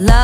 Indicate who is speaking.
Speaker 1: love.